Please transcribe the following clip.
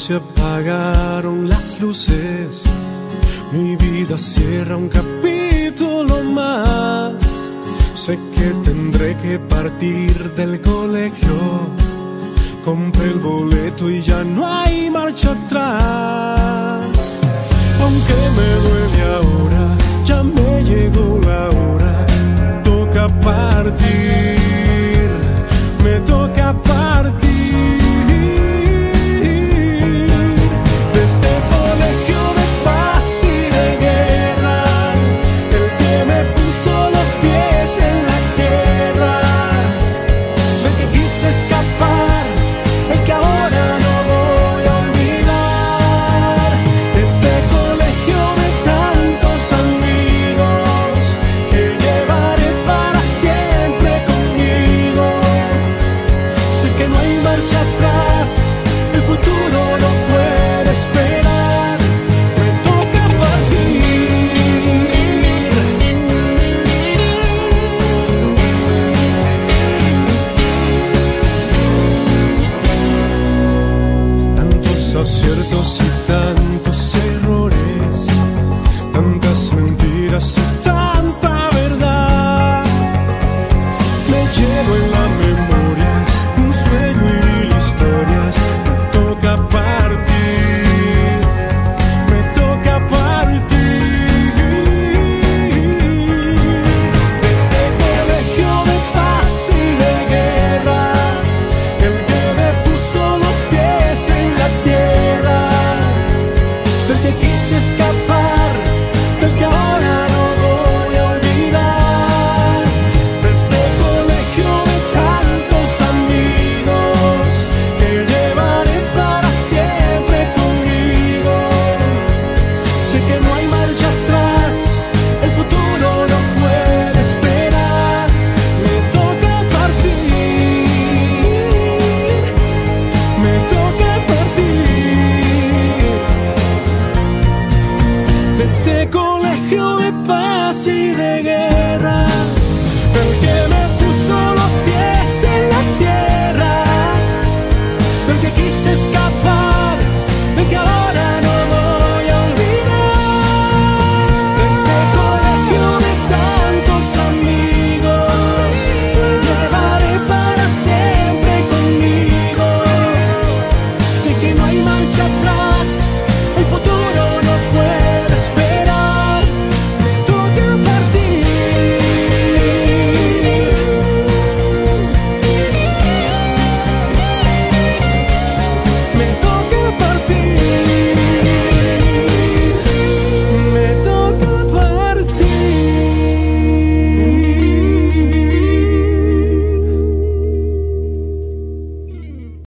se apagaron las luces, mi vida cierra un capítulo más. Sé que tendré que partir del colegio. Compré el boleto y ya no hay marcha atrás. Aunque me duele ahora, aciertos y tantos errores, tantas mentiras y tanta y de guerra, porque me